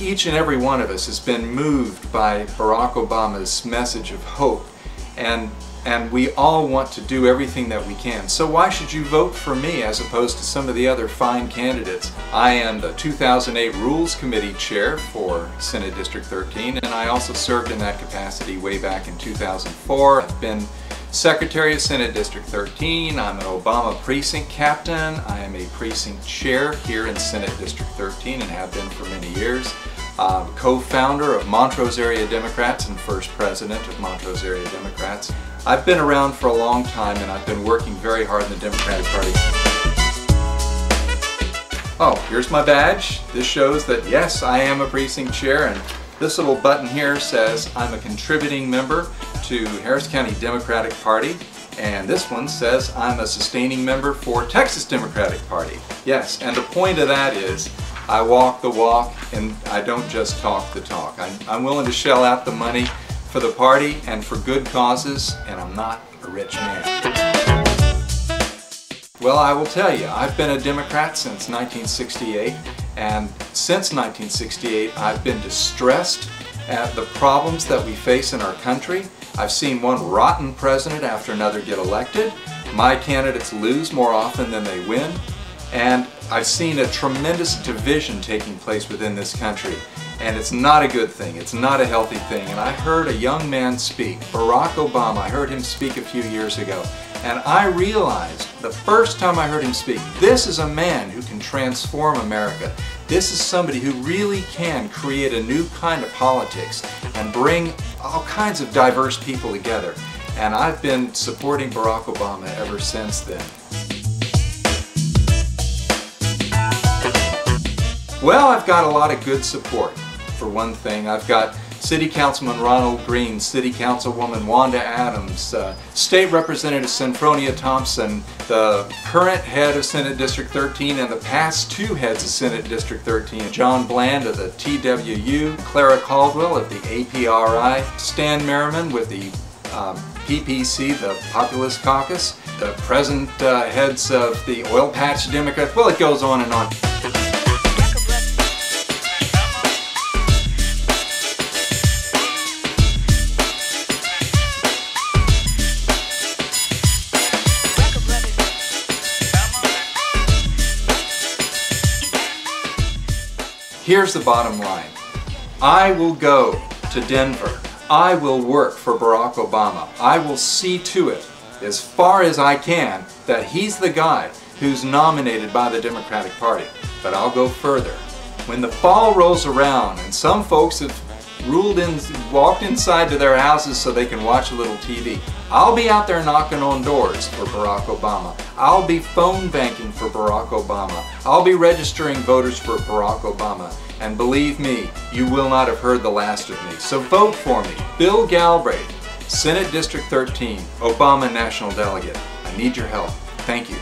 each and every one of us has been moved by Barack Obama's message of hope and and we all want to do everything that we can. So why should you vote for me as opposed to some of the other fine candidates? I am the 2008 Rules Committee Chair for Senate District 13 and I also served in that capacity way back in 2004. I've been Secretary of Senate District 13. I'm an Obama Precinct Captain. I am a Precinct Chair here in Senate District 13 and have been for many years. Co-founder of Montrose Area Democrats and first president of Montrose Area Democrats. I've been around for a long time and I've been working very hard in the Democratic Party. Oh, here's my badge. This shows that yes, I am a precinct chair and this little button here says I'm a contributing member to Harris County Democratic Party and this one says I'm a sustaining member for Texas Democratic Party. Yes, and the point of that is I walk the walk and I don't just talk the talk. I'm, I'm willing to shell out the money for the party and for good causes and I'm not a rich man. Well, I will tell you, I've been a Democrat since 1968 and since 1968 I've been distressed at the problems that we face in our country. I've seen one rotten president after another get elected. My candidates lose more often than they win. And I've seen a tremendous division taking place within this country and it's not a good thing. It's not a healthy thing. And I heard a young man speak, Barack Obama, I heard him speak a few years ago, and I realized the first time I heard him speak, this is a man who can transform America. This is somebody who really can create a new kind of politics and bring all kinds of diverse people together. And I've been supporting Barack Obama ever since then. Well, I've got a lot of good support. For one thing, I've got City Councilman Ronald Green, City Councilwoman Wanda Adams, uh, State Representative Senfronia Thompson, the current head of Senate District 13 and the past two heads of Senate District 13, John Bland of the TWU, Clara Caldwell of the APRI, Stan Merriman with the um, PPC, the Populist Caucus, the present uh, heads of the Oil Patch Democrats, well it goes on and on. Here's the bottom line. I will go to Denver. I will work for Barack Obama. I will see to it, as far as I can, that he's the guy who's nominated by the Democratic Party. But I'll go further. When the fall rolls around and some folks have ruled in, walked inside to their houses so they can watch a little TV. I'll be out there knocking on doors for Barack Obama. I'll be phone banking for Barack Obama. I'll be registering voters for Barack Obama. And believe me, you will not have heard the last of me. So vote for me. Bill Galbraith, Senate District 13, Obama National Delegate. I need your help. Thank you.